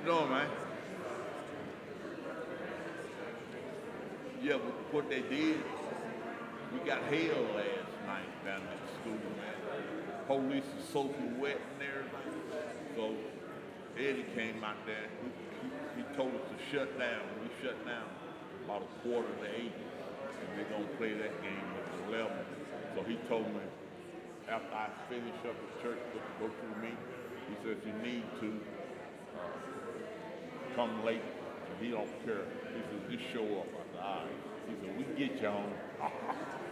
you doing, man? Yeah, what they did, we got hell last night down at the school, man. Police is soaking wet in there. So Eddie came out there. He, he, he told us to shut down. We shut down about a quarter to eight. And they're to play that game at 11. So he told me after I finish up at church, go through me, he said, if you need to, come late. And he don't care. He said, just show up. I said, all right. He said, we get you on.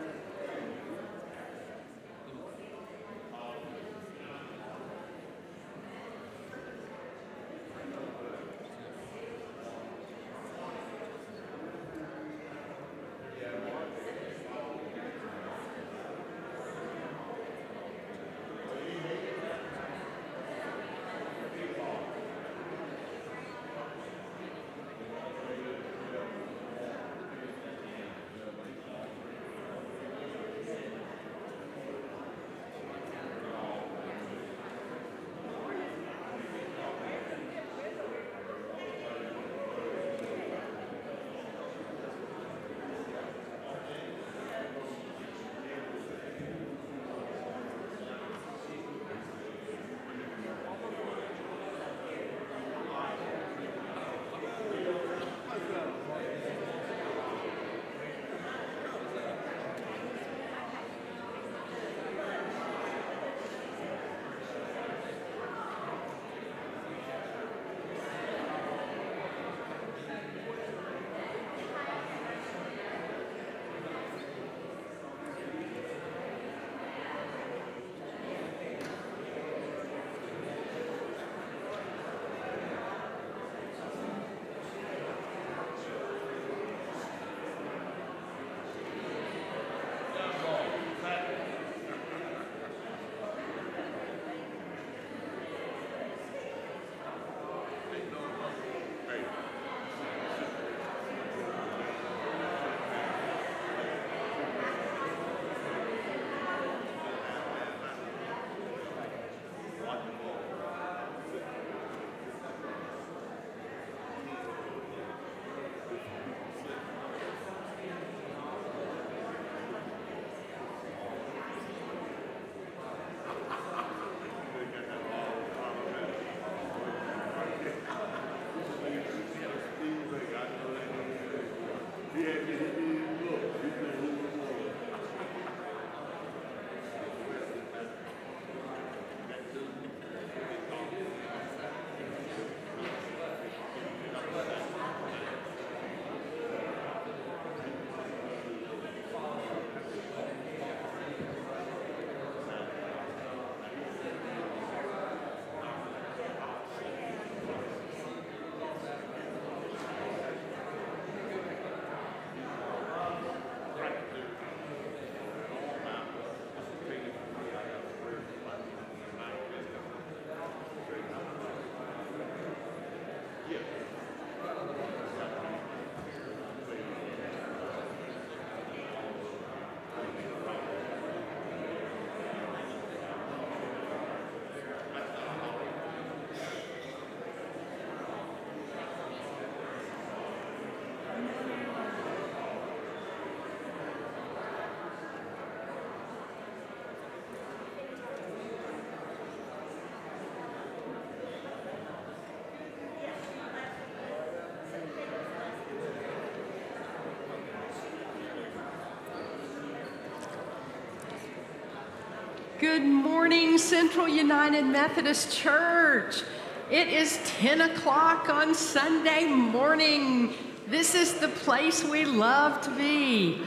Good morning, Central United Methodist Church. It is 10 o'clock on Sunday morning. This is the place we love to be.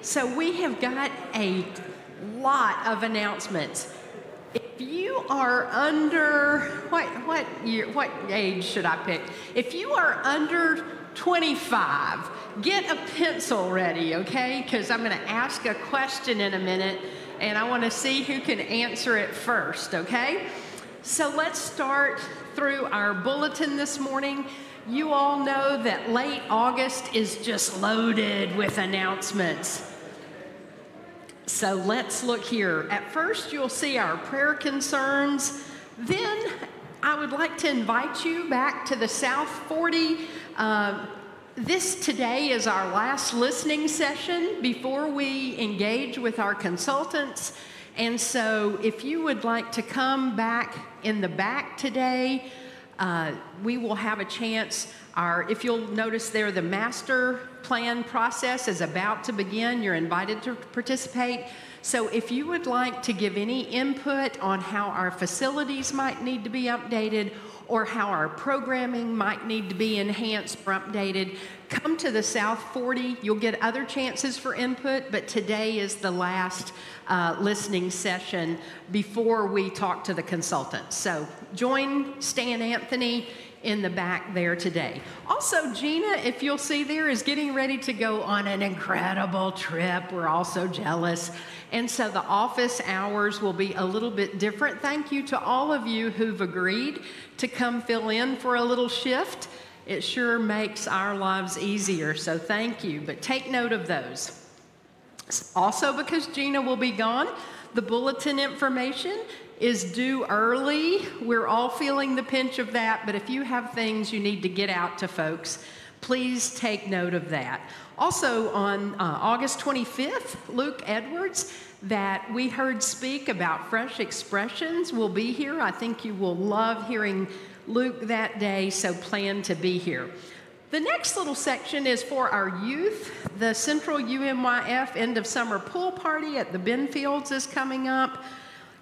So, we have got a lot of announcements. If you are under, what, what, year, what age should I pick? If you are under 25, get a pencil ready, okay? Because I'm going to ask a question in a minute and I want to see who can answer it first, okay? So let's start through our bulletin this morning. You all know that late August is just loaded with announcements. So let's look here. At first, you'll see our prayer concerns. Then, I would like to invite you back to the South 40. Uh, this today is our last listening session before we engage with our consultants. And so, if you would like to come back in the back today, uh, we will have a chance. Our, if you'll notice there, the master plan process is about to begin. You're invited to participate. So, if you would like to give any input on how our facilities might need to be updated or how our programming might need to be enhanced or updated, come to the South 40. You'll get other chances for input, but today is the last uh, listening session before we talk to the consultants. So join Stan Anthony in the back there today. Also, Gina, if you'll see there, is getting ready to go on an incredible trip. We're all so jealous. And so the office hours will be a little bit different. Thank you to all of you who've agreed to come fill in for a little shift. It sure makes our lives easier, so thank you. But take note of those. Also, because Gina will be gone, the bulletin information is due early. We're all feeling the pinch of that, but if you have things you need to get out to folks, please take note of that. Also, on uh, August 25th, Luke Edwards, that we heard speak about fresh expressions, will be here. I think you will love hearing Luke that day, so plan to be here. The next little section is for our youth. The Central UMYF end of summer pool party at the Benfields is coming up.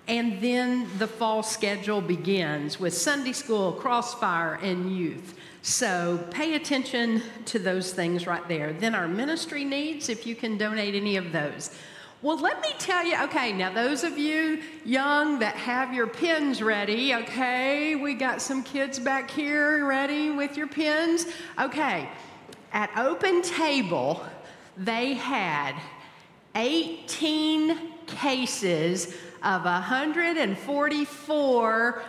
And then the fall schedule begins with Sunday school, crossfire, and youth. So pay attention to those things right there. Then our ministry needs, if you can donate any of those. Well, let me tell you, okay, now those of you young that have your pens ready, okay, we got some kids back here ready with your pens. Okay, at Open Table, they had 18 cases of 144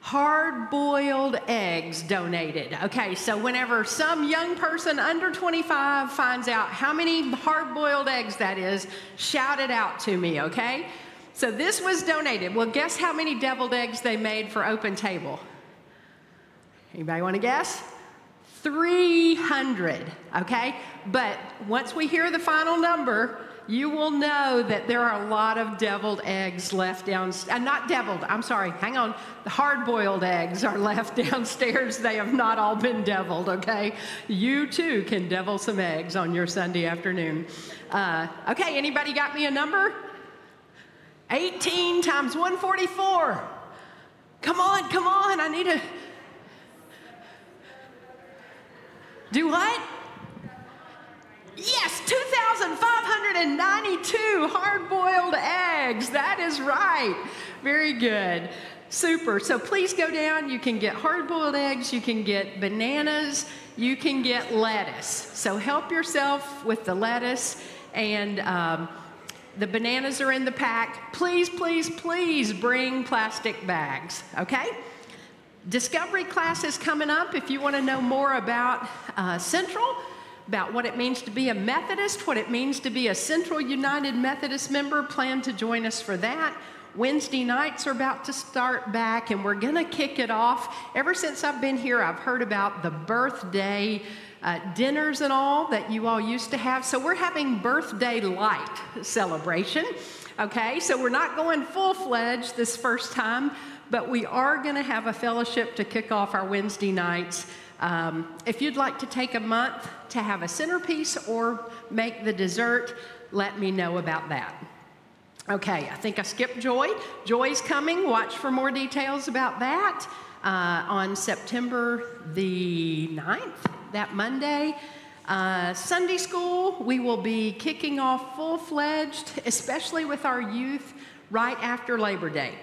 hard boiled eggs donated. Okay, so whenever some young person under 25 finds out how many hard boiled eggs that is, shout it out to me, okay? So this was donated. Well, guess how many deviled eggs they made for Open Table? Anybody want to guess? 300, okay? But once we hear the final number, you will know that there are a lot of deviled eggs left down, uh, not deviled, I'm sorry, hang on. The hard boiled eggs are left downstairs. They have not all been deviled, okay? You too can devil some eggs on your Sunday afternoon. Uh, okay, anybody got me a number? 18 times 144. Come on, come on, I need to. Do what? Yes, 2,592 hard boiled eggs. That is right. Very good. Super. So please go down. You can get hard boiled eggs, you can get bananas, you can get lettuce. So help yourself with the lettuce and um, the bananas are in the pack. Please, please, please bring plastic bags, okay? Discovery class is coming up. If you want to know more about uh, Central, about what it means to be a Methodist, what it means to be a Central United Methodist member. Plan to join us for that. Wednesday nights are about to start back, and we're going to kick it off. Ever since I've been here, I've heard about the birthday uh, dinners and all that you all used to have. So we're having birthday light celebration. Okay, so we're not going full fledged this first time, but we are going to have a fellowship to kick off our Wednesday nights. Um, if you'd like to take a month to have a centerpiece or make the dessert, let me know about that. Okay, I think I skipped Joy. Joy's coming. Watch for more details about that uh, on September the 9th, that Monday. Uh, Sunday school, we will be kicking off full fledged, especially with our youth, right after Labor Day.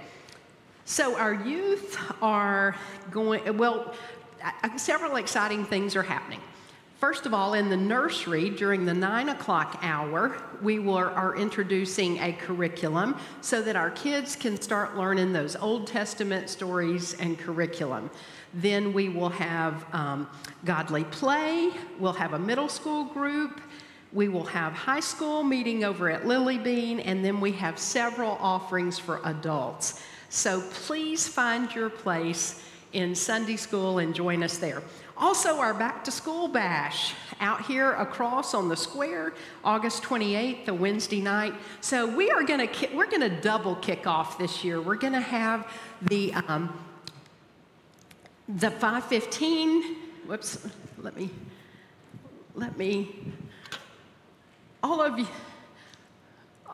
So, our youth are going, well, several exciting things are happening. First of all, in the nursery during the nine o'clock hour, we are introducing a curriculum so that our kids can start learning those Old Testament stories and curriculum. Then we will have um, godly play, we'll have a middle school group, we will have high school meeting over at Lily Bean, and then we have several offerings for adults. So please find your place in Sunday school and join us there. Also, our back to school bash out here across on the square, August 28th, a Wednesday night. So we are going to we're going to double kick off this year. We're going to have the um, the 515. Whoops, let me let me. All of you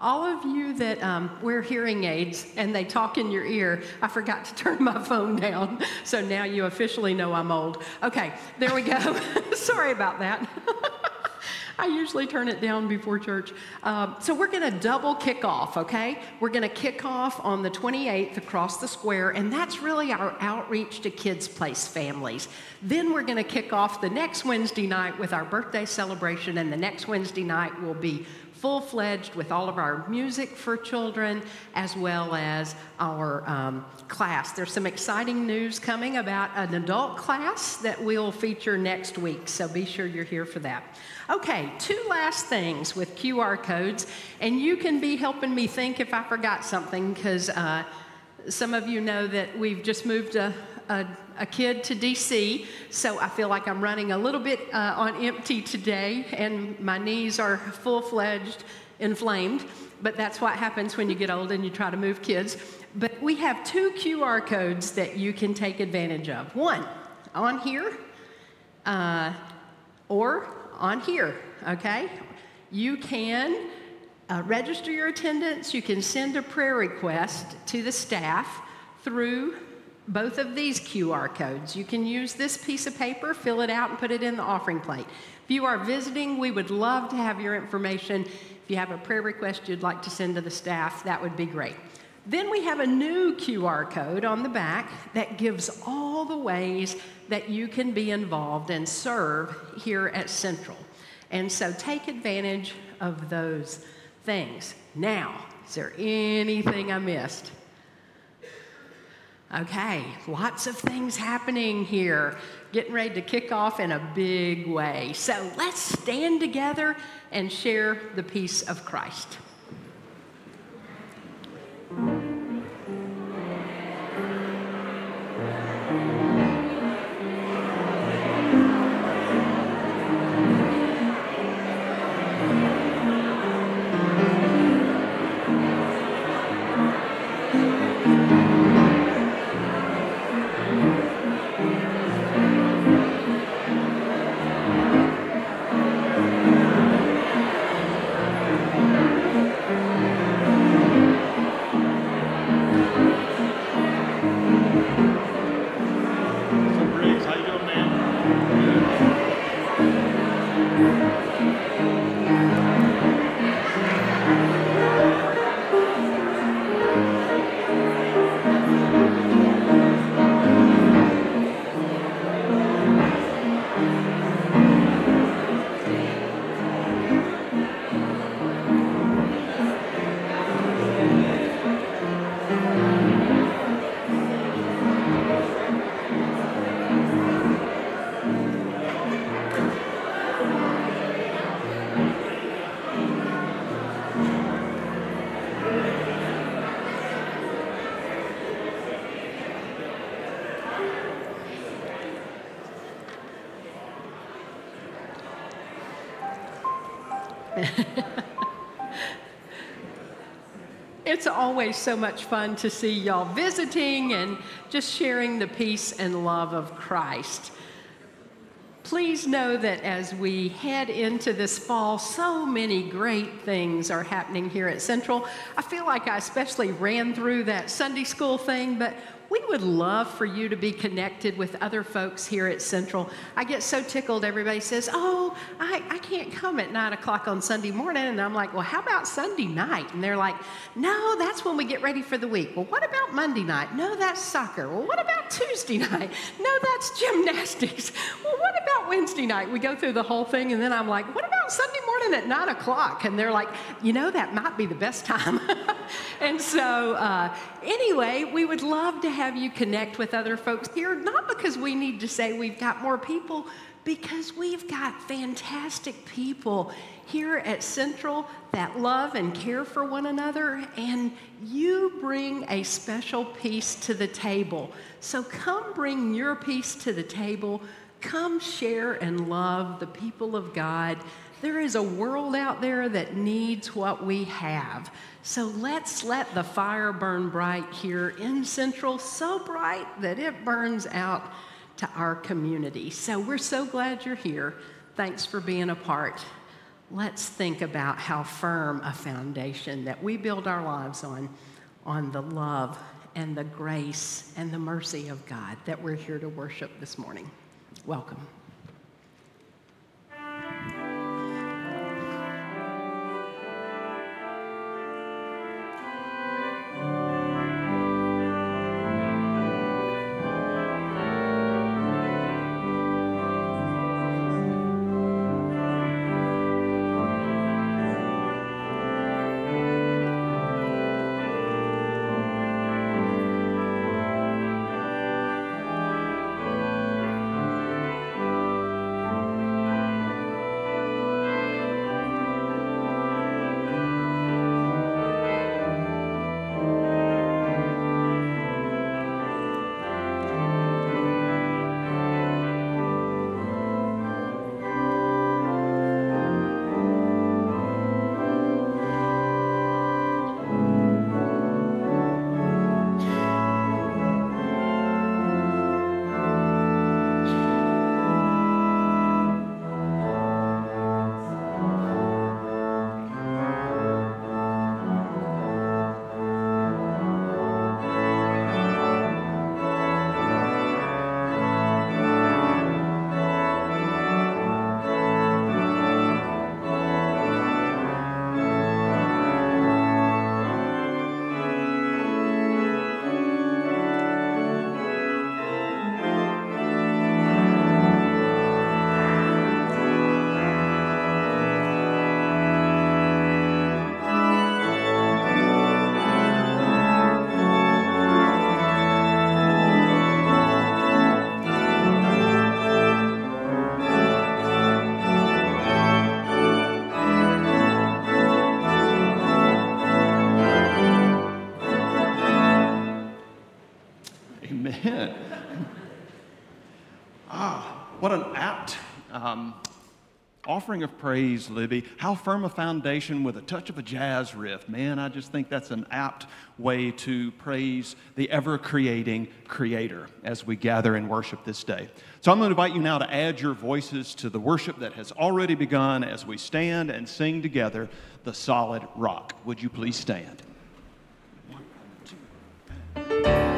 all of you that um, wear hearing aids and they talk in your ear, I forgot to turn my phone down, so now you officially know I'm old. Okay, there we go. Sorry about that. I usually turn it down before church. Um, so we're going to double kick off, okay? We're going to kick off on the 28th across the square, and that's really our outreach to Kids Place families. Then we're going to kick off the next Wednesday night with our birthday celebration, and the next Wednesday night will be full fledged with all of our music for children as well as our um, class. There's some exciting news coming about an adult class that we'll feature next week, so be sure you're here for that. Okay, two last things with QR codes, and you can be helping me think if I forgot something because uh, some of you know that we've just moved a, a a kid to DC, so I feel like I'm running a little bit uh, on empty today, and my knees are full fledged inflamed. But that's what happens when you get old and you try to move kids. But we have two QR codes that you can take advantage of. One on here, uh, or on here, okay? You can uh, register your attendance, you can send a prayer request to the staff through both of these QR codes. You can use this piece of paper, fill it out, and put it in the offering plate. If you are visiting, we would love to have your information. If you have a prayer request you'd like to send to the staff, that would be great. Then we have a new QR code on the back that gives all the ways that you can be involved and serve here at Central. And so take advantage of those things. Now, is there anything I missed? Okay, lots of things happening here, getting ready to kick off in a big way. So let's stand together and share the peace of Christ. It's always so much fun to see y'all visiting and just sharing the peace and love of Christ. Please know that as we head into this fall, so many great things are happening here at Central. I feel like I especially ran through that Sunday school thing, but we would love for you to be connected with other folks here at Central. I get so tickled. Everybody says, Oh, I, I can't come at 9 o'clock on Sunday morning. And I'm like, Well, how about Sunday night? And they're like, No, that's when we get ready for the week. Well, what about Monday night? No, that's soccer. Well, what about Tuesday night? No, that's gymnastics. Well, what about about Wednesday night? We go through the whole thing, and then I'm like, what about Sunday morning at nine o'clock? And they're like, you know, that might be the best time. and so, uh, anyway, we would love to have you connect with other folks here, not because we need to say we've got more people, because we've got fantastic people here at Central that love and care for one another, and you bring a special piece to the table. So come bring your piece to the table. Come share and love the people of God. There is a world out there that needs what we have. So let's let the fire burn bright here in Central, so bright that it burns out to our community. So we're so glad you're here. Thanks for being a part. Let's think about how firm a foundation that we build our lives on, on the love and the grace and the mercy of God that we're here to worship this morning. Welcome. Ah, um, offering of praise, Libby. How firm a foundation with a touch of a jazz riff. Man, I just think that's an apt way to praise the ever creating Creator as we gather and worship this day. So I'm going to invite you now to add your voices to the worship that has already begun as we stand and sing together the solid rock. Would you please stand? Jesus'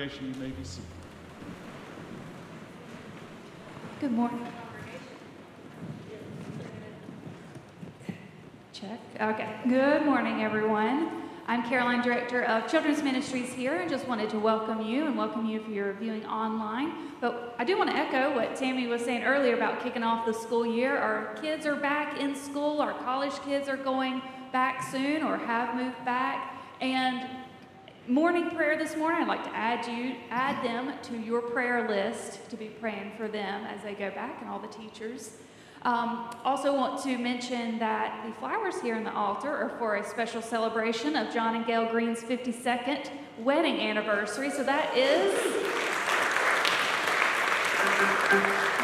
congregation, you may be seated. Good morning. Check. Okay. Good morning, everyone. I'm Caroline, Director of Children's Ministries here, and just wanted to welcome you and welcome you if you're viewing online. But I do want to echo what Tammy was saying earlier about kicking off the school year. Our kids are back in school, our college kids are going back soon or have moved back. And morning prayer this morning, I'd like to add you add them to your prayer list to be praying for them as they go back and all the teachers. Um, also want to mention that the flowers here in the altar are for a special celebration of John and Gail Green's 52nd wedding anniversary. So that is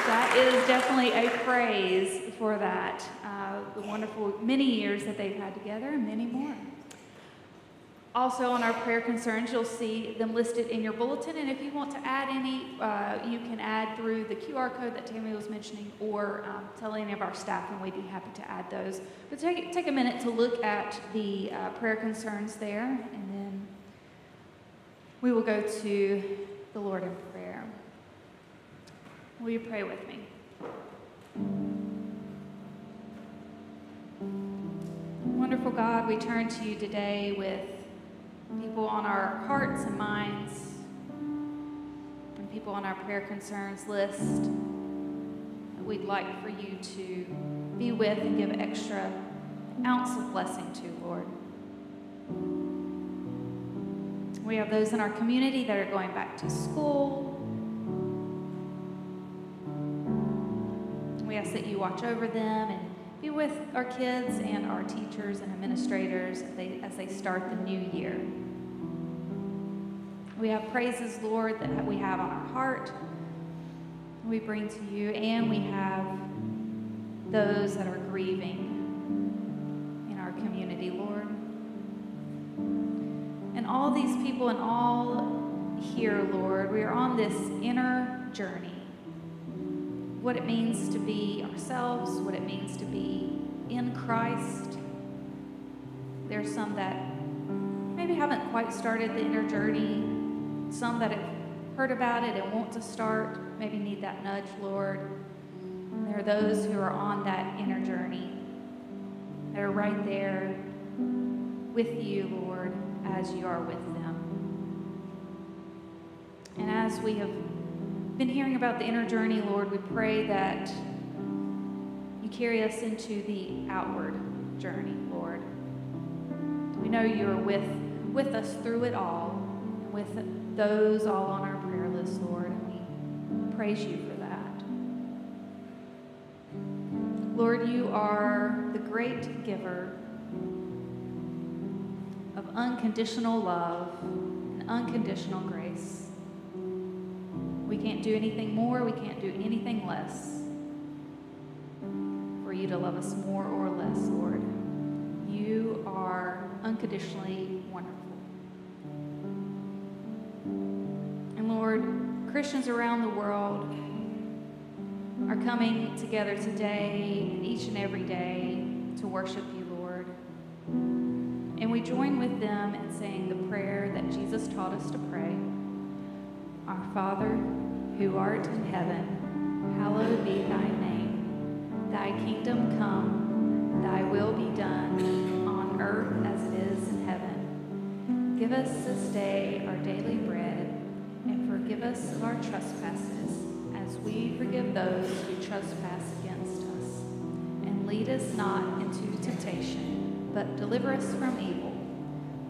that is definitely a praise for that. Uh, the wonderful many years that they've had together and many more. Also, on our prayer concerns, you'll see them listed in your bulletin. And if you want to add any, uh, you can add through the QR code that Tammy was mentioning or um, tell any of our staff, and we'd be happy to add those. But take, take a minute to look at the uh, prayer concerns there, and then we will go to the Lord in prayer. Will you pray with me? Wonderful God, we turn to you today with people on our hearts and minds, and people on our prayer concerns list that we'd like for you to be with and give extra ounce of blessing to, Lord. We have those in our community that are going back to school. We ask that you watch over them and be with our kids and our teachers and administrators as they, as they start the new year. We have praises, Lord, that we have on our heart. We bring to you, and we have those that are grieving in our community, Lord. And all these people and all here, Lord, we are on this inner journey what it means to be ourselves, Christ. There's some that maybe haven't quite started the inner journey, some that have heard about it and want to start, maybe need that nudge, Lord. And there are those who are on that inner journey that are right there with you, Lord, as you are with them. And as we have been hearing about the inner journey, Lord, we pray that carry us into the outward journey, Lord. We know you are with, with us through it all, with those all on our prayer list, Lord, and we praise you for that. Lord, you are the great giver of unconditional love and unconditional grace. We can't do anything more, we can't do anything less you to love us more or less, Lord. You are unconditionally wonderful. And Lord, Christians around the world are coming together today and each and every day to worship you, Lord. And we join with them in saying the prayer that Jesus taught us to pray. Our Father, who art in heaven, hallowed be thy name. Thy kingdom come, thy will be done, on earth as it is in heaven. Give us this day our daily bread, and forgive us of our trespasses, as we forgive those who trespass against us. And lead us not into temptation, but deliver us from evil.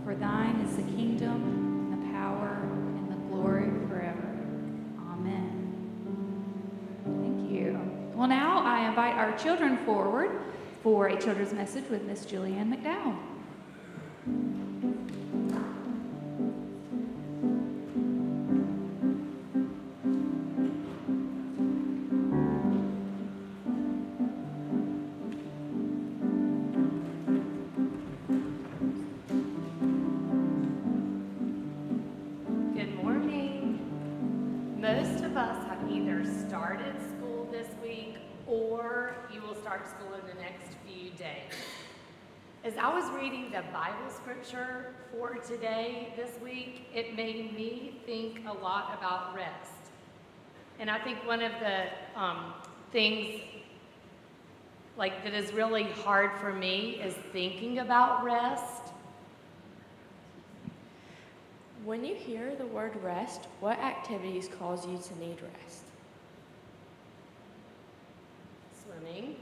For thine is the kingdom, and the power, invite our children forward for a children's message with Miss Julianne McDowell. Good morning. Most of us have either started or you will start school in the next few days. As I was reading the Bible scripture for today, this week, it made me think a lot about rest. And I think one of the um, things like that is really hard for me is thinking about rest. When you hear the word rest, what activities cause you to need rest? Swimming.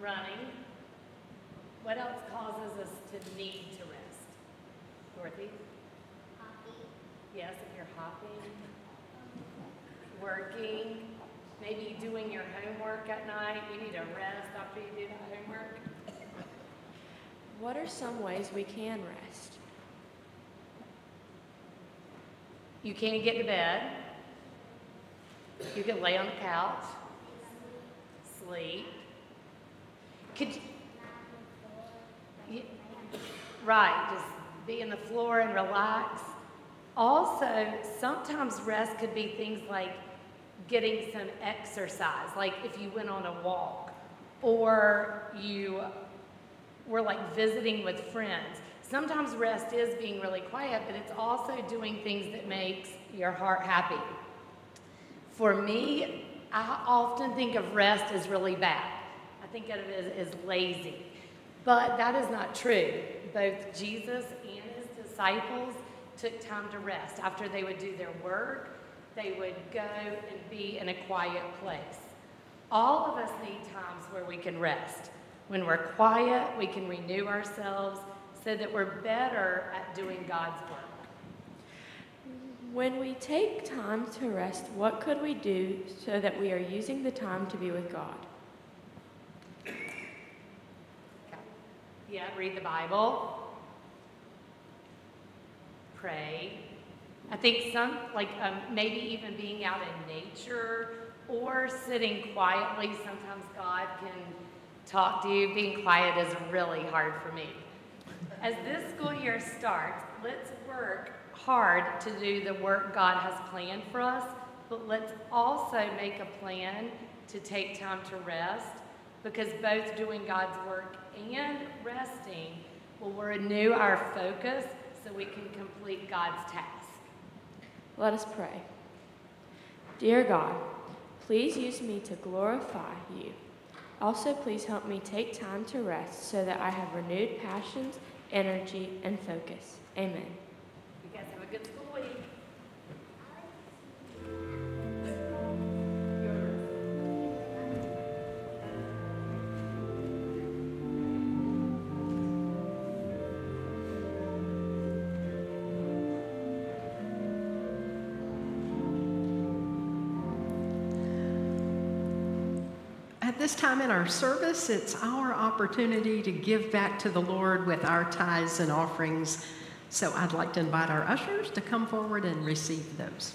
Running. What else causes us to need to rest? Dorothy? Hopping. Yes, if you're hopping. Working. Maybe doing your homework at night. You need a rest after you do that homework. What are some ways we can rest? You can't get to bed. You can lay on the couch. Sleep. Could you, right, just be on the floor and relax. Also, sometimes rest could be things like getting some exercise, like if you went on a walk or you were like visiting with friends. Sometimes rest is being really quiet, but it's also doing things that makes your heart happy. For me, I often think of rest as really bad. I think of it as, as lazy. But that is not true. Both Jesus and his disciples took time to rest. After they would do their work, they would go and be in a quiet place. All of us need times where we can rest. When we're quiet, we can renew ourselves so that we're better at doing God's work. When we take time to rest, what could we do so that we are using the time to be with God? Yeah, read the Bible. Pray. I think some, like um, maybe even being out in nature or sitting quietly. Sometimes God can talk to you. Being quiet is really hard for me. As this school year starts, let's work hard to do the work God has planned for us, but let's also make a plan to take time to rest because both doing God's work and resting will renew our focus so we can complete God's task. Let us pray. Dear God, please use me to glorify you. Also, please help me take time to rest so that I have renewed passions, energy, and focus. Amen. Time in our service, it's our opportunity to give back to the Lord with our tithes and offerings. So I'd like to invite our ushers to come forward and receive those.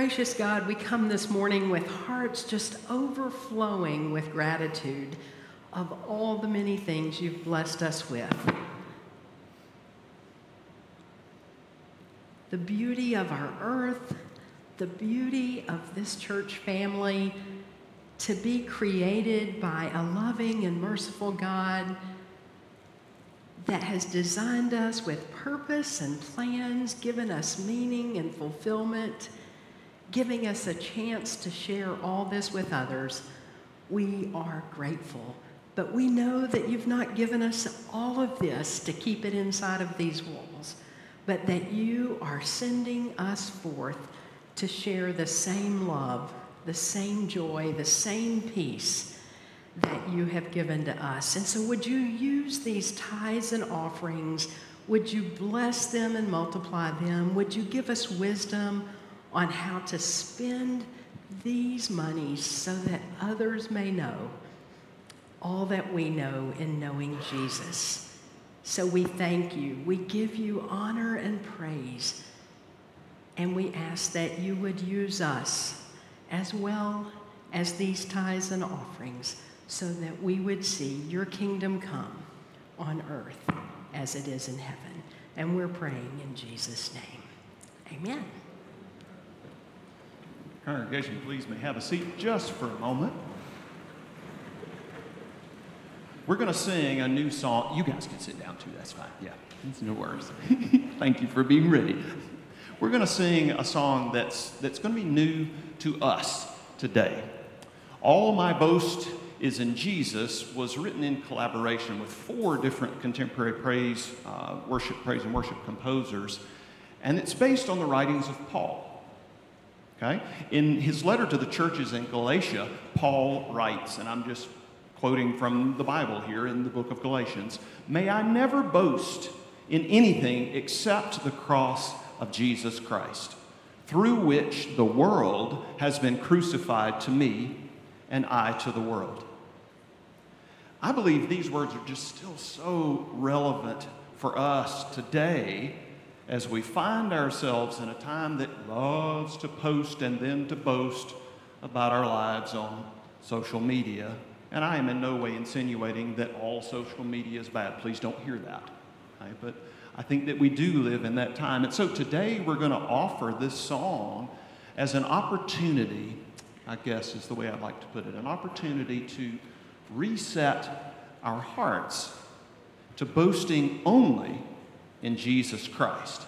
Gracious God, we come this morning with hearts just overflowing with gratitude of all the many things you've blessed us with. The beauty of our earth, the beauty of this church family, to be created by a loving and merciful God that has designed us with purpose and plans, given us meaning and fulfillment, giving us a chance to share all this with others. We are grateful. But we know that you've not given us all of this to keep it inside of these walls, but that you are sending us forth to share the same love, the same joy, the same peace that you have given to us. And so, would you use these tithes and offerings? Would you bless them and multiply them? Would you give us wisdom on how to spend these monies so that others may know all that we know in knowing Jesus? So, we thank you. We give you honor and praise. And we ask that you would use us as well as these tithes and offerings so that we would see your kingdom come on earth as it is in heaven. And we're praying in Jesus' name. Amen. Congregation, please may have a seat just for a moment. We're going to sing a new song. You guys can sit down too, that's fine. Yeah, it's no worries. Thank you for being ready. We're going to sing a song that's, that's going to be new to us today. All My Boast is in Jesus was written in collaboration with four different contemporary praise, uh, worship, praise, and worship composers, and it's based on the writings of Paul. Okay? In his letter to the churches in Galatia, Paul writes, and I'm just quoting from the Bible here in the book of Galatians May I never boast in anything except the cross of Jesus Christ, through which the world has been crucified to me and I to the world. I believe these words are just still so relevant for us today as we find ourselves in a time that loves to post and then to boast about our lives on social media. And I am in no way insinuating that all social media is bad. Please don't hear that. Okay? But I think that we do live in that time. And so today we're going to offer this song as an opportunity, I guess is the way I'd like to put it, an opportunity to reset our hearts to boasting only in Jesus Christ.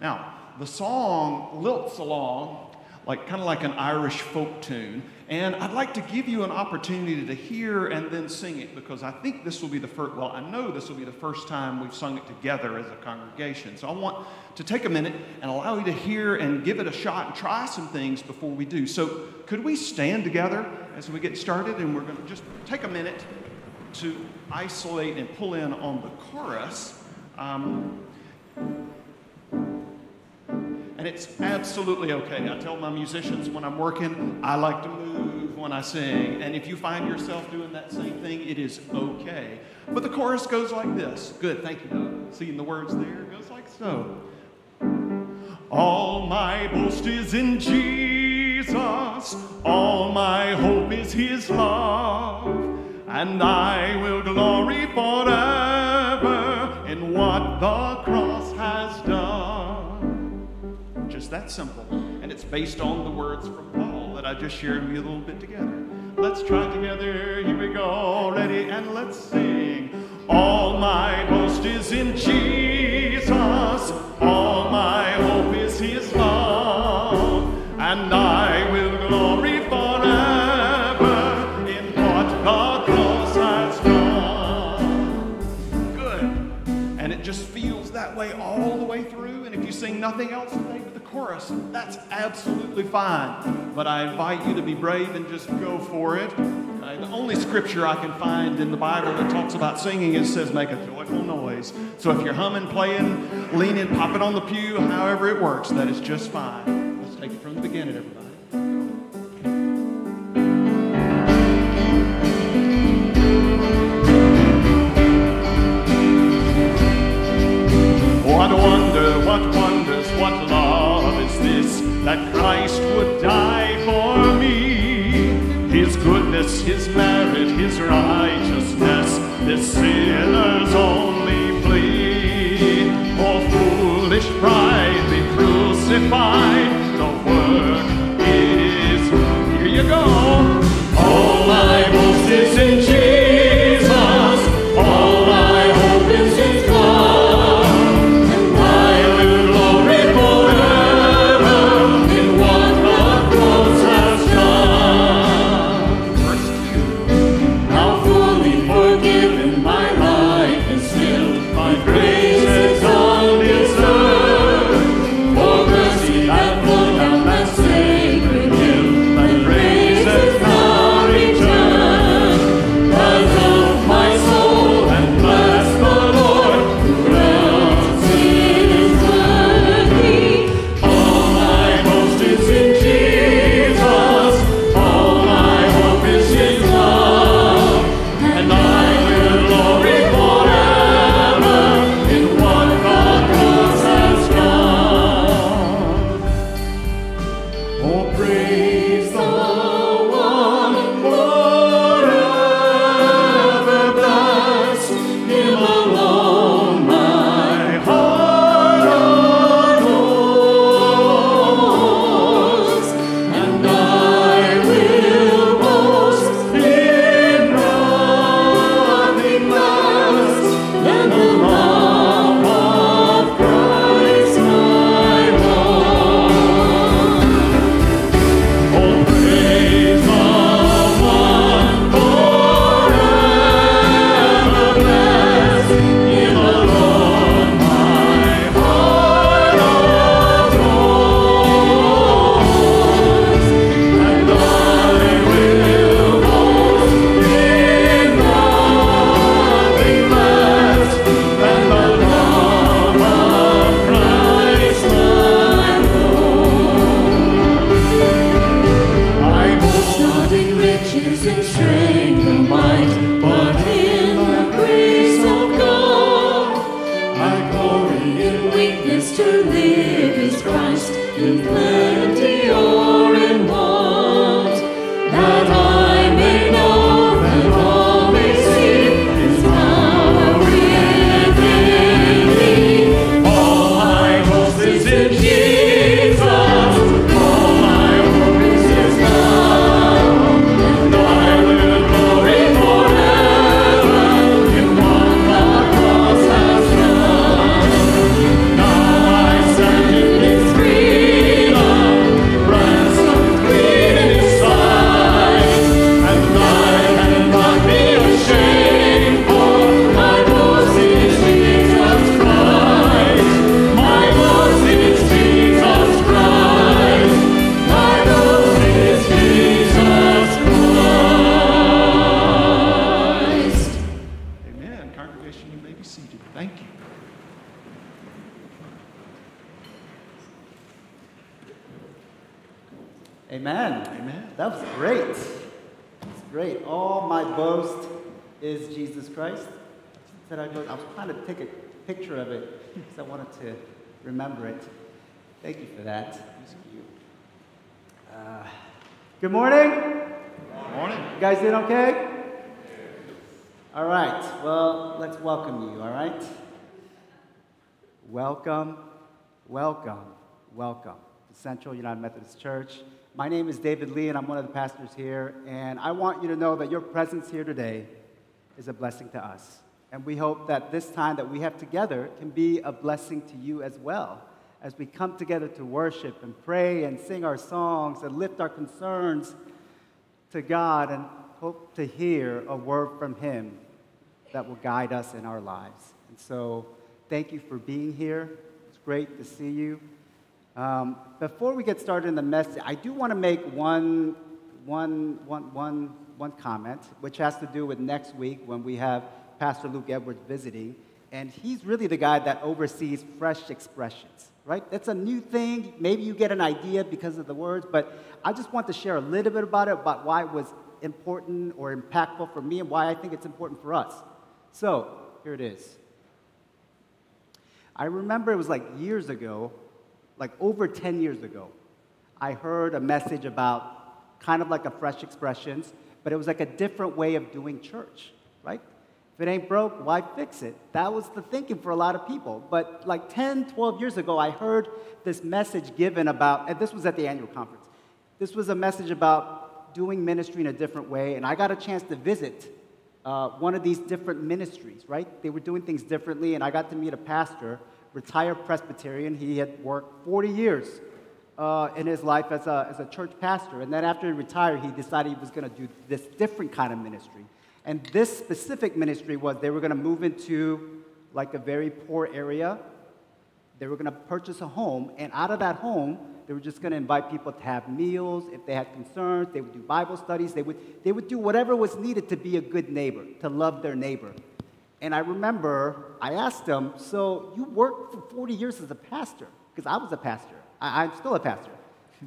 Now, the song lilts along like kind of like an Irish folk tune, and I'd like to give you an opportunity to hear and then sing it because I think this will be the first, well, I know this will be the first time we've sung it together as a congregation. So I want to take a minute and allow you to hear and give it a shot and try some things before we do. So could we stand together as we get started? And we're going to just take a minute to isolate and pull in on the chorus. Um, and it's absolutely okay. I tell my musicians when I'm working, I like to move when I sing. And if you find yourself doing that same thing, it is okay. But the chorus goes like this. Good, thank you. Seeing the words there, it goes like so. All my boast is in Jesus, all my hope is his love, and I will glory forever the cross has done. Just that simple. And it's based on the words from Paul that I just shared with you a little bit together. Let's try together. Here we go. Ready? And let's sing. All my boast is in Jesus. All my hope is his love. And I nothing else today but the chorus, that's absolutely fine. But I invite you to be brave and just go for it. Okay? The only scripture I can find in the Bible that talks about singing is says make a joyful noise. So if you're humming, playing, leaning, popping on the pew, however it works, that is just fine. Let's take it from the beginning, everybody. What wonder, that Christ would die for me. His goodness, His merit, His righteousness, this sinner's only plea. For foolish pride, be crucified. Remember it. Thank you for that. Uh, good morning. Good Morning. You guys doing okay? All right. Well, let's welcome you, all right? Welcome, welcome, welcome to Central United Methodist Church. My name is David Lee, and I'm one of the pastors here. And I want you to know that your presence here today is a blessing to us. And we hope that this time that we have together can be a blessing to you as well as we come together to worship and pray and sing our songs and lift our concerns to God and hope to hear a word from Him that will guide us in our lives. And so, thank you for being here. It's great to see you. Um, before we get started in the message, I do want to make one, one, one, one, one comment, which has to do with next week when we have Pastor Luke Edwards visiting. And he's really the guy that oversees fresh expressions, right? That's a new thing. Maybe you get an idea because of the words, but I just want to share a little bit about it, about why it was important or impactful for me and why I think it's important for us. So, here it is. I remember it was like years ago, like over 10 years ago, I heard a message about kind of like a fresh expressions, but it was like a different way of doing church? If it ain't broke, why fix it? That was the thinking for a lot of people. But like 10, 12 years ago, I heard this message given about, and this was at the annual conference. This was a message about doing ministry in a different way, and I got a chance to visit uh, one of these different ministries, right? They were doing things differently, and I got to meet a pastor, retired Presbyterian. He had worked 40 years uh, in his life as a, as a church pastor, and then after he retired, he decided he was going to do this different kind of ministry. And this specific ministry was they were going to move into like a very poor area. They were going to purchase a home, and out of that home, they were just going to invite people to have meals. If they had concerns, they would do Bible studies. They would, they would do whatever was needed to be a good neighbor, to love their neighbor. And I remember I asked them, So you worked for 40 years as a pastor? Because I was a pastor. I, I'm still a pastor.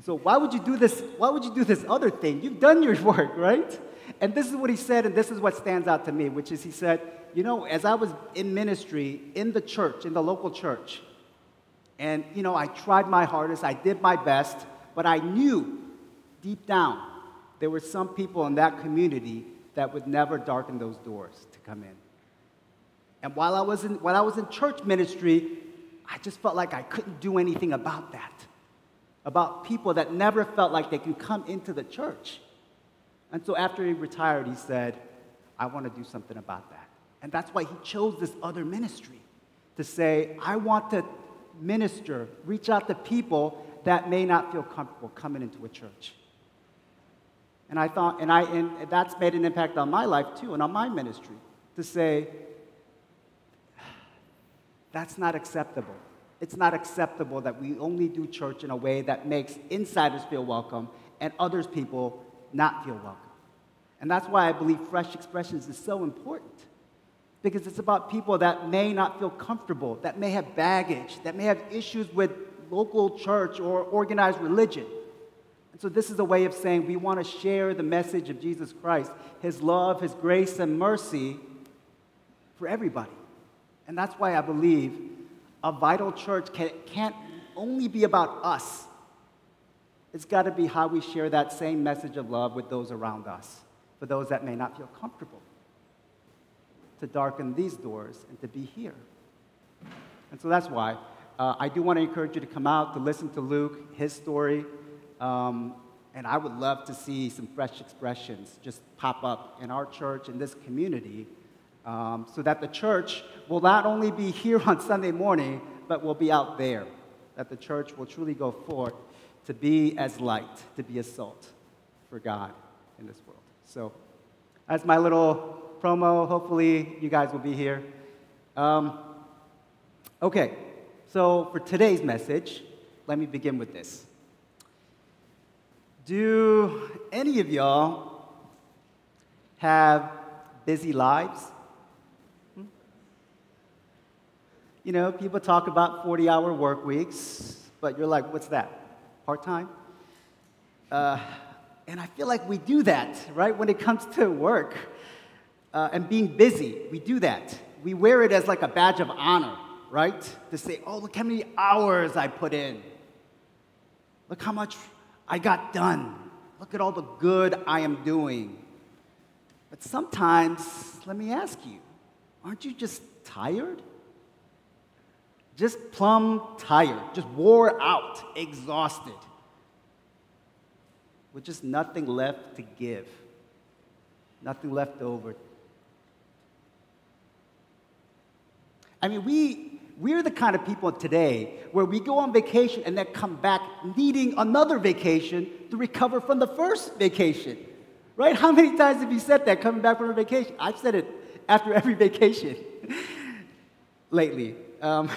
So why would you do this? Why would you do this other thing? You've done your work, right? And this is what he said, and this is what stands out to me, which is he said, you know, as I was in ministry in the church, in the local church, and you know, I tried my hardest, I did my best, but I knew deep down there were some people in that community that would never darken those doors to come in. And while I was in, while I was in church ministry, I just felt like I couldn't do anything about that about people that never felt like they could come into the church. And so after he retired, he said, I want to do something about that. And that's why he chose this other ministry to say, I want to minister, reach out to people that may not feel comfortable coming into a church. And I thought, and, I, and that's made an impact on my life too and on my ministry to say, that's not acceptable. It's not acceptable that we only do church in a way that makes insiders feel welcome and others people not feel welcome. And that's why I believe Fresh Expressions is so important. Because it's about people that may not feel comfortable, that may have baggage, that may have issues with local church or organized religion. And so, this is a way of saying we want to share the message of Jesus Christ, His love, His grace, and mercy for everybody. And that's why I believe a vital church can, can't only be about us. It's got to be how we share that same message of love with those around us, for those that may not feel comfortable, to darken these doors and to be here. And so that's why uh, I do want to encourage you to come out to listen to Luke, his story. Um, and I would love to see some fresh expressions just pop up in our church, in this community, um, so that the church will not only be here on Sunday morning, but will be out there. That the church will truly go forth to be as light, to be as salt for God in this world. So, as my little promo, hopefully you guys will be here. Um, okay, so for today's message, let me begin with this. Do any of y'all have busy lives? You know, people talk about 40 hour work weeks, but you're like, what's that? Part time? Uh, and I feel like we do that, right? When it comes to work uh, and being busy, we do that. We wear it as like a badge of honor, right? To say, oh, look how many hours I put in. Look how much I got done. Look at all the good I am doing. But sometimes, let me ask you, aren't you just tired? just plumb tired, just wore out, exhausted, with just nothing left to give, nothing left over. I mean, we, we're the kind of people today where we go on vacation and then come back needing another vacation to recover from the first vacation. Right? How many times have you said that coming back from a vacation? I've said it after every vacation lately. Um,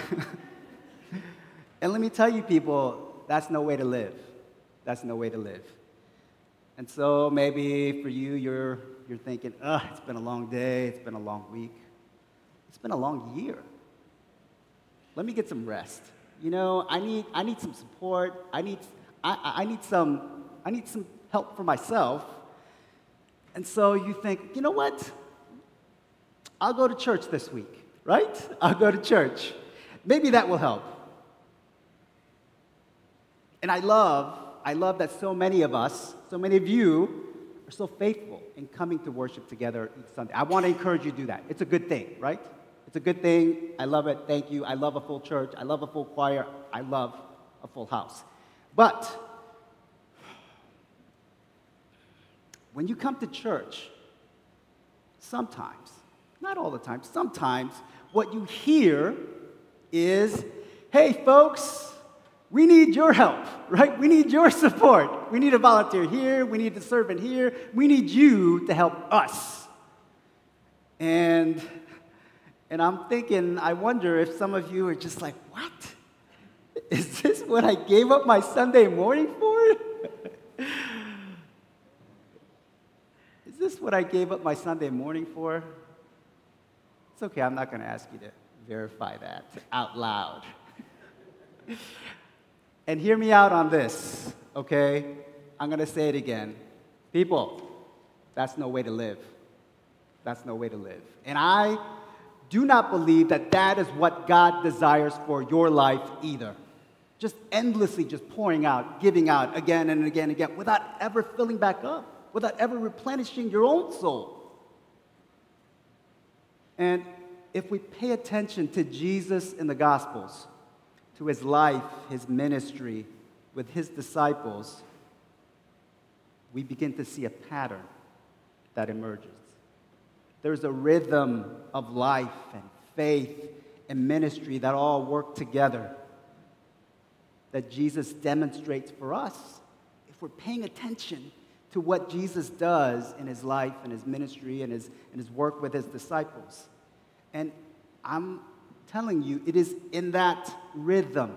and let me tell you, people, that's no way to live. That's no way to live. And so maybe for you, you're, you're thinking, ugh, it's been a long day, it's been a long week, it's been a long year. Let me get some rest. You know, I need, I need some support. I need, I, I need some, I need some help for myself. And so you think, you know what? I'll go to church this week, right? I'll go to church. Maybe that will help. And I love, I love that so many of us, so many of you, are so faithful in coming to worship together each Sunday. I want to encourage you to do that. It's a good thing, right? It's a good thing. I love it. Thank you. I love a full church. I love a full choir. I love a full house. But when you come to church, sometimes, not all the time, sometimes what you hear is, hey, folks, we need your help, right? We need your support. We need a volunteer here. We need a servant here. We need you to help us. And And I'm thinking, I wonder if some of you are just like, what? Is this what I gave up my Sunday morning for? Is this what I gave up my Sunday morning for? It's okay, I'm not going to ask you to verify that out loud. and hear me out on this, okay? I'm going to say it again. People, that's no way to live. That's no way to live. And I do not believe that that is what God desires for your life either. Just endlessly just pouring out, giving out again and again and again without ever filling back up, without ever replenishing your own soul. And if we pay attention to Jesus in the Gospels, to his life, his ministry with his disciples, we begin to see a pattern that emerges. There's a rhythm of life and faith and ministry that all work together that Jesus demonstrates for us if we're paying attention to what Jesus does in his life and his ministry and his, and his work with his disciples. And I'm telling you, it is in that rhythm,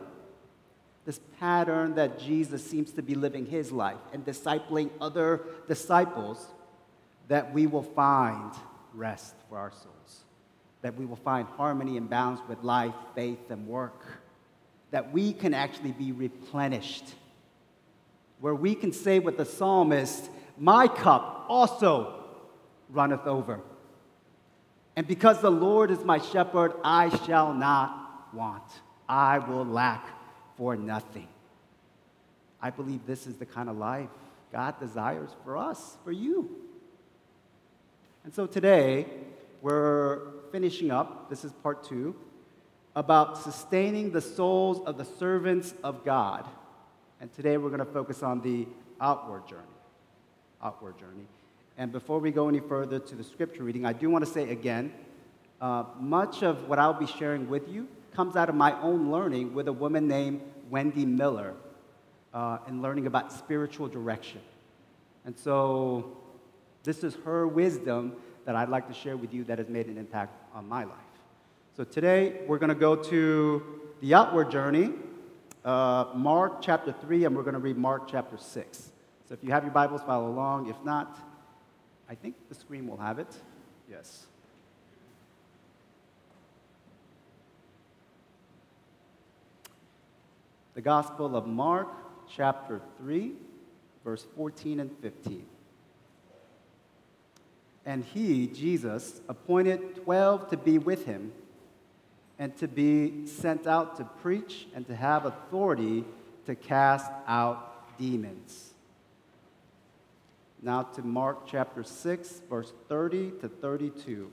this pattern that Jesus seems to be living his life and discipling other disciples, that we will find rest for our souls, that we will find harmony and balance with life, faith, and work, that we can actually be replenished, where we can say with the psalmist, My cup also runneth over. And because the Lord is my shepherd, I shall not want. I will lack for nothing. I believe this is the kind of life God desires for us, for you. And so today, we're finishing up, this is part two, about sustaining the souls of the servants of God. And today we're going to focus on the outward journey. Outward journey. And before we go any further to the scripture reading, I do want to say again uh, much of what I'll be sharing with you comes out of my own learning with a woman named Wendy Miller uh, and learning about spiritual direction. And so, this is her wisdom that I'd like to share with you that has made an impact on my life. So, today we're going to go to the outward journey, uh, Mark chapter 3, and we're going to read Mark chapter 6. So, if you have your Bibles, follow along. If not, I think the screen will have it. Yes. The Gospel of Mark, chapter 3, verse 14 and 15. And he, Jesus, appointed 12 to be with him and to be sent out to preach and to have authority to cast out demons. Now to Mark chapter 6, verse 30 to 32.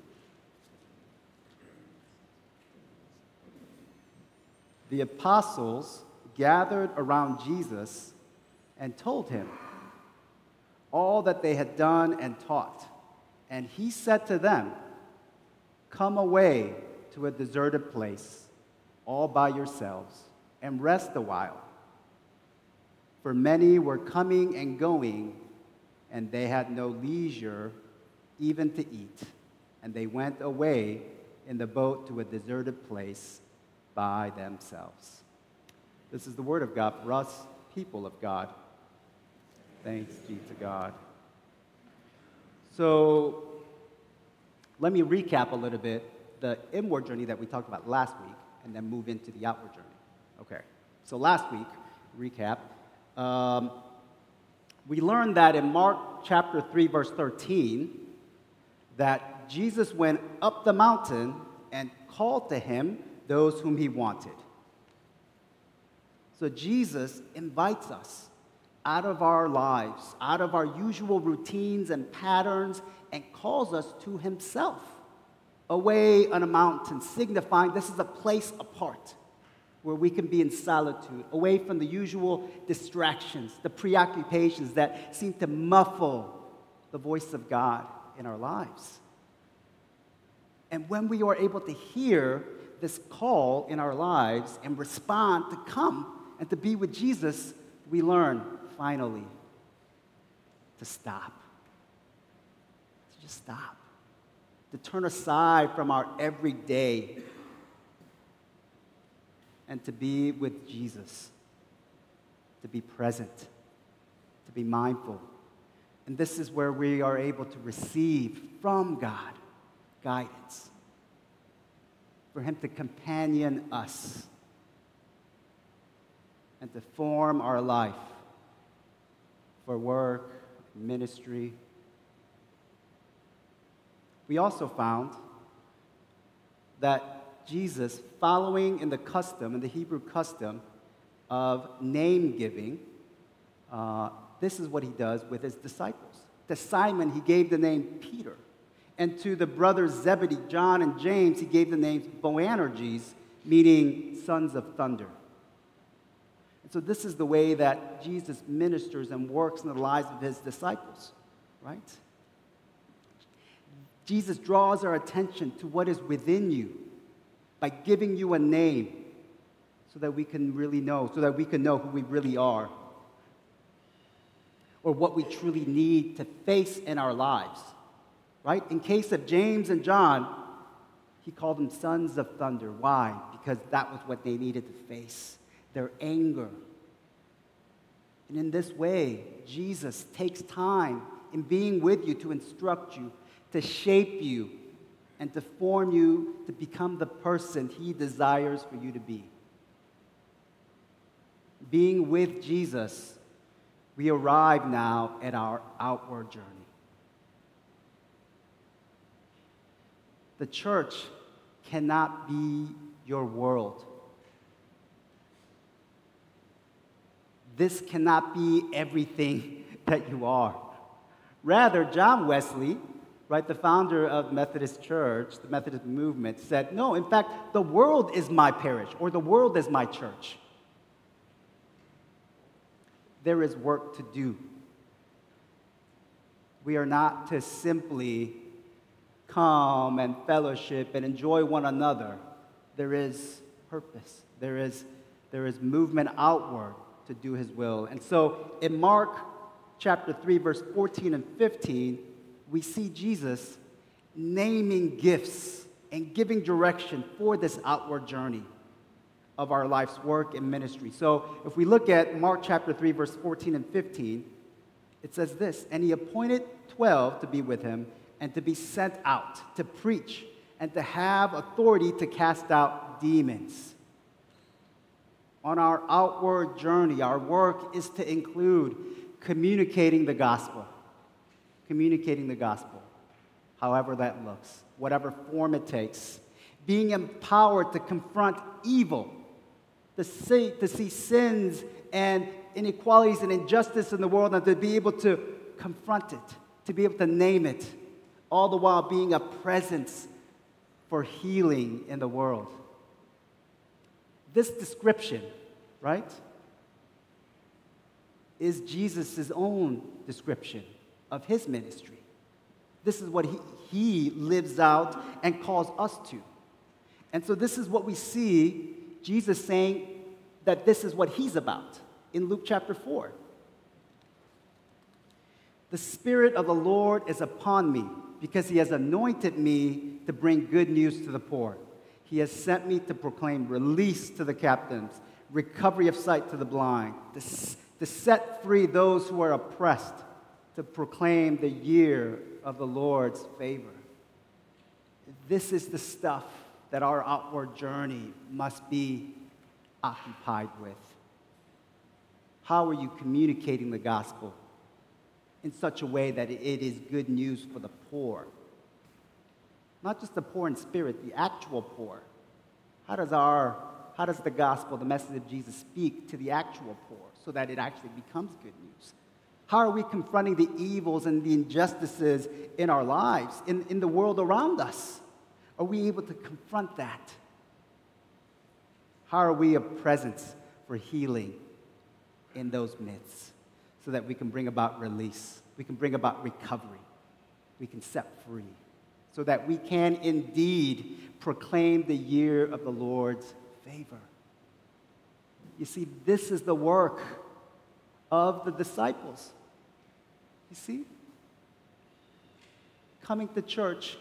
The apostles gathered around Jesus and told him all that they had done and taught. And he said to them, Come away to a deserted place, all by yourselves, and rest a while. For many were coming and going and they had no leisure even to eat. And they went away in the boat to a deserted place by themselves. This is the word of God for us, people of God. Thanks be to God. So, let me recap a little bit the inward journey that we talked about last week and then move into the outward journey. Okay, so last week, recap. Um, we learned that in Mark chapter 3, verse 13, that Jesus went up the mountain and called to him those whom he wanted. So Jesus invites us out of our lives, out of our usual routines and patterns, and calls us to himself away on a mountain, signifying this is a place apart where we can be in solitude, away from the usual distractions, the preoccupations that seem to muffle the voice of God in our lives. And when we are able to hear this call in our lives and respond to come and to be with Jesus, we learn finally to stop. To just stop. to turn aside from our everyday and to be with Jesus, to be present, to be mindful. And this is where we are able to receive from God guidance, for Him to companion us and to form our life for work, ministry. We also found that Jesus, following in the custom, in the Hebrew custom of name giving, uh, this is what he does with his disciples. To Simon, he gave the name Peter. And to the brothers Zebedee, John, and James, he gave the names Boanerges, meaning sons of thunder. So, this is the way that Jesus ministers and works in the lives of his disciples, right? Jesus draws our attention to what is within you by giving you a name so that we can really know, so that we can know who we really are or what we truly need to face in our lives. Right? In case of James and John, he called them sons of thunder. Why? Because that was what they needed to face their anger. And in this way, Jesus takes time in being with you to instruct you, to shape you, and to form you to become the person he desires for you to be. Being with Jesus we arrive now at our outward journey. The church cannot be your world. This cannot be everything that you are. Rather, John Wesley, right, the founder of Methodist Church, the Methodist movement, said, No, in fact, the world is my parish, or the world is my church there is work to do. We are not to simply come and fellowship and enjoy one another. There is purpose, there is, there is movement outward to do his will. And so in Mark chapter 3, verse 14 and 15, we see Jesus naming gifts and giving direction for this outward journey of our life's work and ministry. So if we look at Mark chapter 3, verse 14 and 15, it says this And he appointed 12 to be with him and to be sent out to preach and to have authority to cast out demons. On our outward journey, our work is to include communicating the gospel. Communicating the gospel, however that looks, whatever form it takes. Being empowered to confront evil to see, to see sins and inequalities and injustice in the world and to be able to confront it, to be able to name it, all the while being a presence for healing in the world. This description, right, is Jesus' own description of his ministry. This is what he, he lives out and calls us to. And so, this is what we see Jesus saying that this is what he's about in Luke chapter 4. The Spirit of the Lord is upon me because he has anointed me to bring good news to the poor. He has sent me to proclaim release to the captives, recovery of sight to the blind, to, to set free those who are oppressed, to proclaim the year of the Lord's favor. This is the stuff that our outward journey must be occupied with. How are you communicating the gospel in such a way that it is good news for the poor? Not just the poor in spirit, the actual poor. How does our how does the gospel, the message of Jesus, speak to the actual poor so that it actually becomes good news? How are we confronting the evils and the injustices in our lives, in, in the world around us? Are we able to confront that? How are we a presence for healing in those myths so that we can bring about release? We can bring about recovery. We can set free so that we can indeed proclaim the year of the Lord's favor. You see, this is the work of the disciples. You see? Coming to church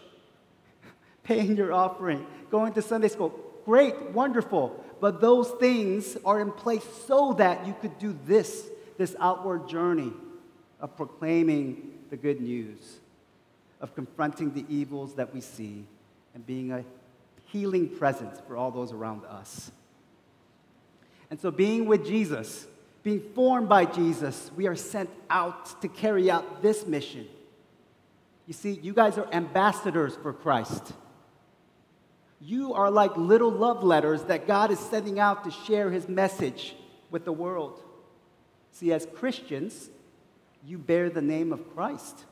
paying your offering, going to Sunday school. Great, wonderful. But those things are in place so that you could do this, this outward journey of proclaiming the good news, of confronting the evils that we see, and being a healing presence for all those around us. And so, being with Jesus, being formed by Jesus, we are sent out to carry out this mission. You see, you guys are ambassadors for Christ. You are like little love letters that God is sending out to share his message with the world. See, as Christians, you bear the name of Christ.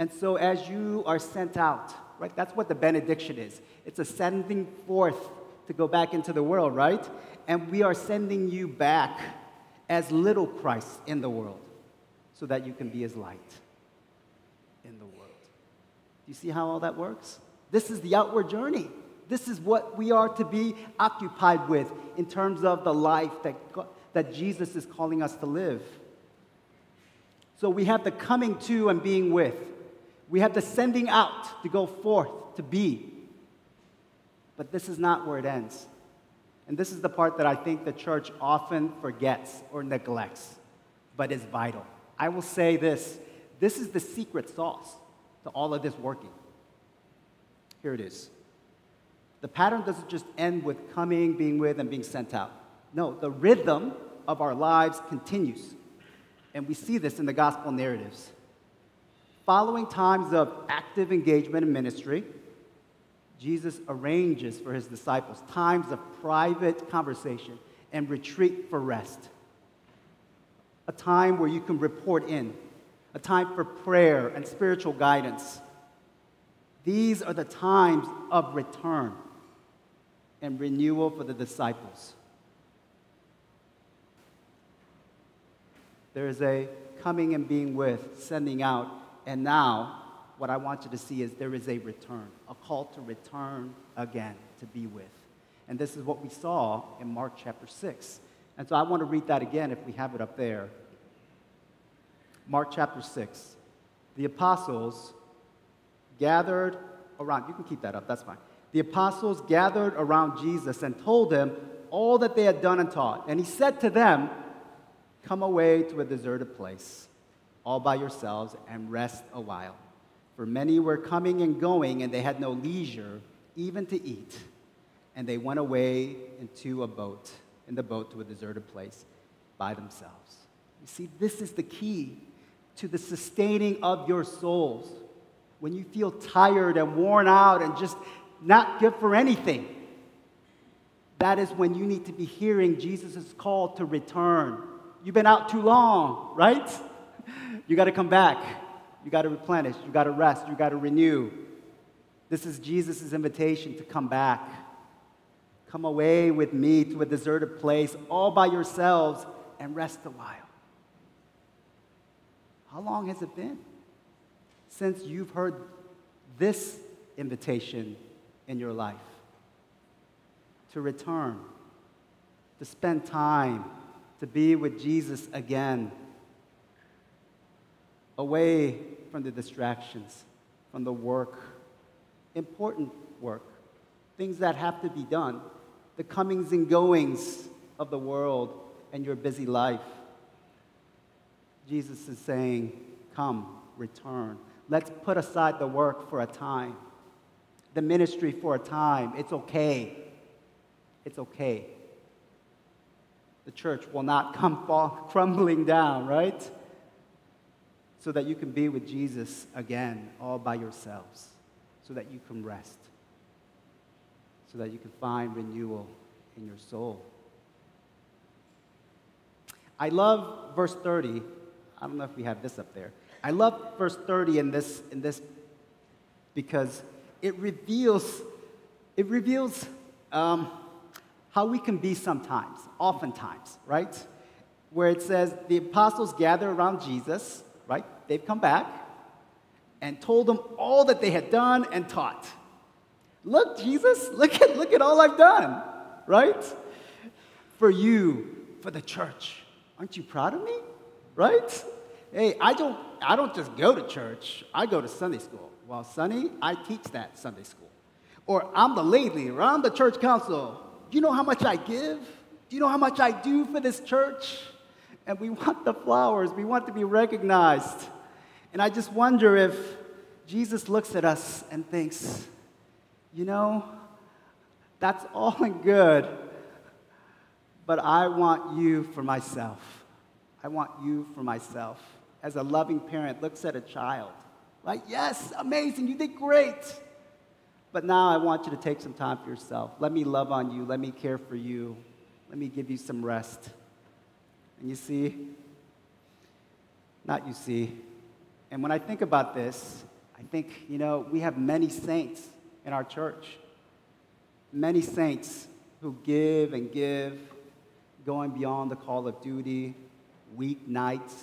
And so, as you are sent out, right, that's what the benediction is it's a sending forth to go back into the world, right? And we are sending you back as little Christ in the world so that you can be his light in the world. Do you see how all that works? This is the outward journey. This is what we are to be occupied with in terms of the life that, that Jesus is calling us to live. So we have the coming to and being with. We have the sending out to go forth, to be. But this is not where it ends. And this is the part that I think the church often forgets or neglects, but is vital. I will say this this is the secret sauce to all of this working. Here it is. The pattern doesn't just end with coming, being with, and being sent out. No, the rhythm of our lives continues. And we see this in the gospel narratives. Following times of active engagement in ministry, Jesus arranges for his disciples times of private conversation and retreat for rest. A time where you can report in, a time for prayer and spiritual guidance. These are the times of return and renewal for the disciples. There is a coming and being with, sending out, and now what I want you to see is there is a return, a call to return again, to be with. And this is what we saw in Mark chapter 6. And so I want to read that again if we have it up there. Mark chapter 6. The apostles gathered around, you can keep that up, that's fine the apostles gathered around Jesus and told him all that they had done and taught. And he said to them, Come away to a deserted place, all by yourselves, and rest a while. For many were coming and going, and they had no leisure even to eat. And they went away into a boat, in the boat to a deserted place by themselves. You see, this is the key to the sustaining of your souls. When you feel tired and worn out and just not good for anything. That is when you need to be hearing Jesus' call to return. You've been out too long, right? You got to come back. You got to replenish. You got to rest. You got to renew. This is Jesus' invitation to come back. Come away with me to a deserted place all by yourselves and rest a while. How long has it been since you've heard this invitation in your life. To return, to spend time, to be with Jesus again, away from the distractions, from the work, important work, things that have to be done, the comings and goings of the world and your busy life. Jesus is saying, Come, return. Let's put aside the work for a time the ministry for a time. It's okay. It's okay. The church will not come fall, crumbling down, right? So that you can be with Jesus again, all by yourselves, so that you can rest, so that you can find renewal in your soul. I love verse 30. I don't know if we have this up there. I love verse 30 in this, in this because it reveals, it reveals um, how we can be sometimes, oftentimes, right? Where it says the apostles gather around Jesus, right? They've come back and told them all that they had done and taught. Look, Jesus, look at, look at all I've done, right? For you, for the church. Aren't you proud of me? Right? Hey, I don't, I don't just go to church, I go to Sunday school. Well, Sonny, I teach that Sunday school. Or I'm the lay leader, I'm the church council. Do you know how much I give? Do you know how much I do for this church? And we want the flowers, we want to be recognized. And I just wonder if Jesus looks at us and thinks, you know, that's all good, but I want you for myself. I want you for myself. As a loving parent looks at a child, like, yes, amazing, you did great. But now I want you to take some time for yourself. Let me love on you. Let me care for you. Let me give you some rest. And you see, not you see. And when I think about this, I think, you know, we have many saints in our church. Many saints who give and give, going beyond the call of duty, weeknights,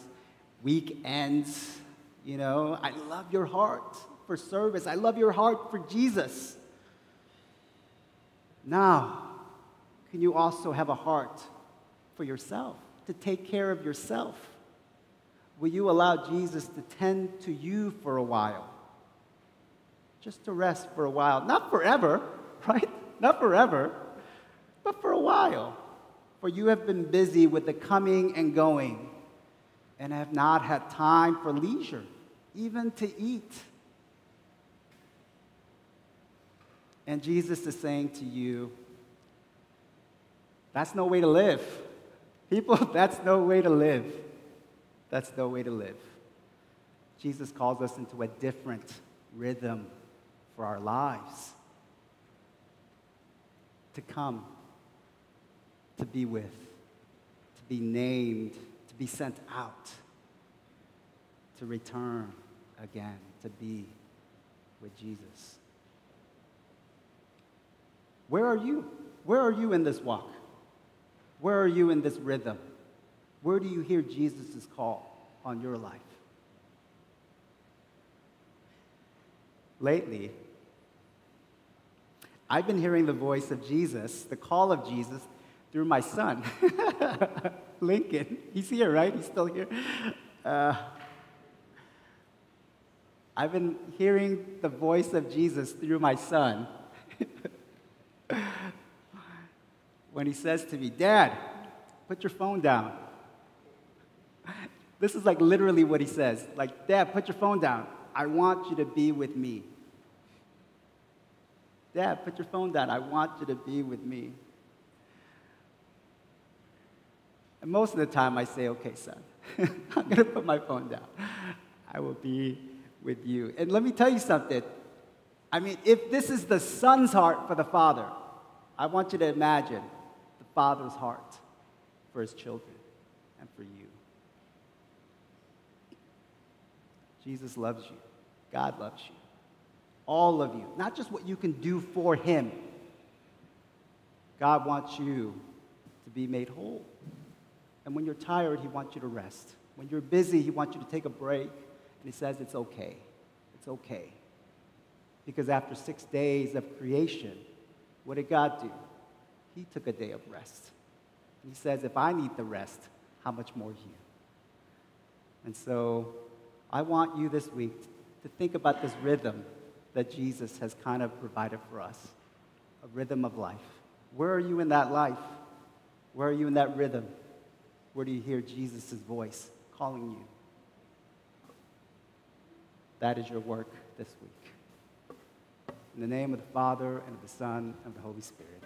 weekends. You know, I love your heart for service. I love your heart for Jesus. Now, can you also have a heart for yourself, to take care of yourself? Will you allow Jesus to tend to you for a while? Just to rest for a while. Not forever, right? Not forever, but for a while. For you have been busy with the coming and going and have not had time for leisure, even to eat. And Jesus is saying to you, that's no way to live. People, that's no way to live. That's no way to live. Jesus calls us into a different rhythm for our lives to come, to be with, to be named, to be sent out, to return again, to be with Jesus. Where are you? Where are you in this walk? Where are you in this rhythm? Where do you hear Jesus' call on your life? Lately, I've been hearing the voice of Jesus, the call of Jesus, through my son, Lincoln. He's here, right? He's still here. Uh, I've been hearing the voice of Jesus through my son. when he says to me, Dad, put your phone down. This is like literally what he says. Like, Dad, put your phone down. I want you to be with me. Dad, put your phone down. I want you to be with me. And most of the time I say, okay, son, I'm going to put my phone down. I will be with you. And let me tell you something. I mean, if this is the son's heart for the father, I want you to imagine father's heart for his children and for you. Jesus loves you. God loves you. All of you. Not just what you can do for him. God wants you to be made whole. And when you're tired, he wants you to rest. When you're busy, he wants you to take a break. And he says, It's okay. It's okay. Because after six days of creation, what did God do? He took a day of rest. He says, if I need the rest, how much more you? And so I want you this week to think about this rhythm that Jesus has kind of provided for us a rhythm of life. Where are you in that life? Where are you in that rhythm? Where do you hear Jesus' voice calling you? That is your work this week. In the name of the Father, and of the Son, and of the Holy Spirit.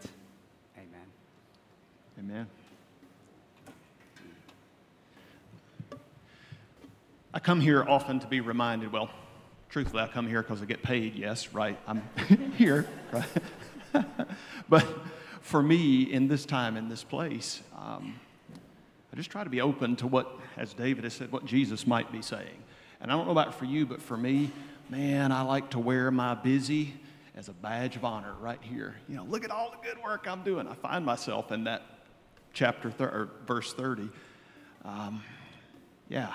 Amen. I come here often to be reminded, well, truthfully, I come here because I get paid, yes, right? I'm here, right? but for me, in this time, in this place, um, I just try to be open to what, as David has said, what Jesus might be saying. And I don't know about for you, but for me, man, I like to wear my busy as a badge of honor right here. You know, look at all the good work I'm doing. I find myself in that chapter thir- verse 30. Um, yeah.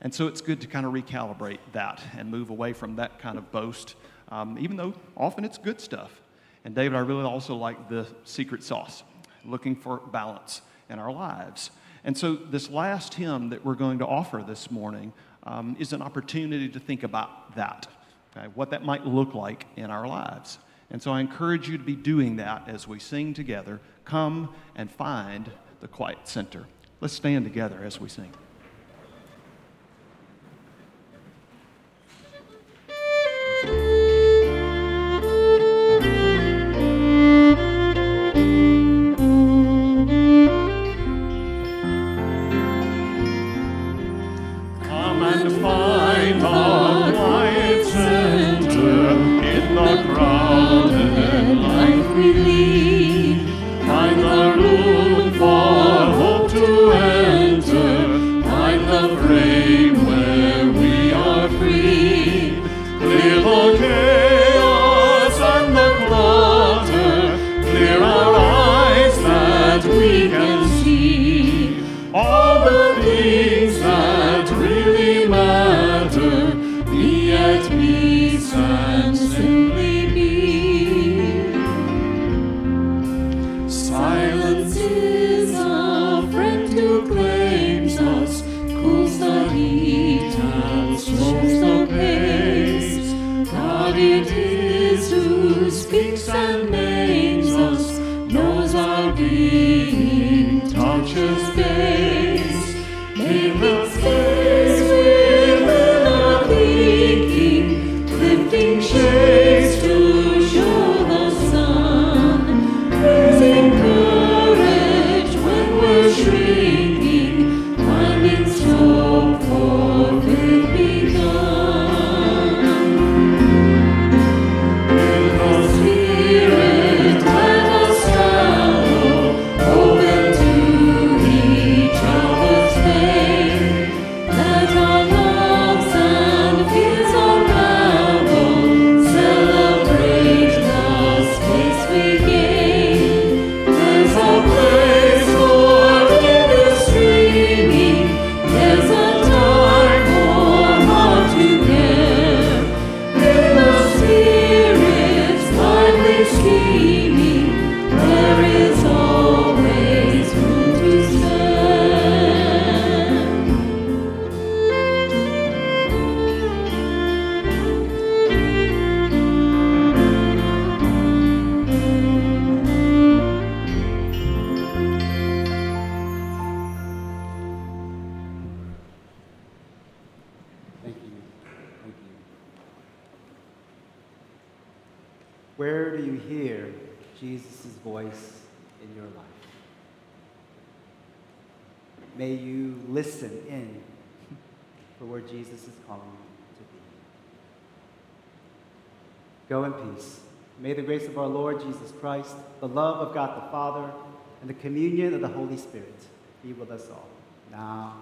And so it's good to kind of recalibrate that and move away from that kind of boast, um, even though often it's good stuff. And David, I really also like the secret sauce, looking for balance in our lives. And so this last hymn that we're going to offer this morning um, is an opportunity to think about that okay, what that might look like in our lives. And so I encourage you to be doing that as we sing together. Come and find the quiet center. Let's stand together as we sing. Cools the heat and the. God it is who speaks and makes. Holy Spirit. Be with us all, now